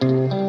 Música